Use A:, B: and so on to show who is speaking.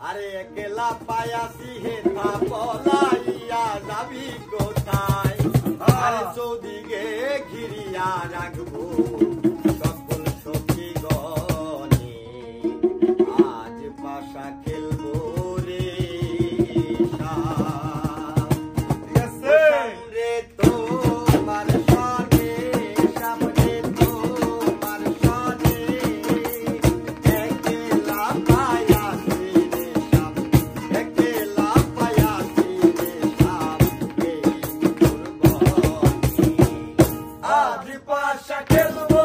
A: আরে একলা পায়াসি হে পলাইয়া যাবি কোথায়? আরে চৌদিকে ঘিরিয়া রাখব। acha que é eu não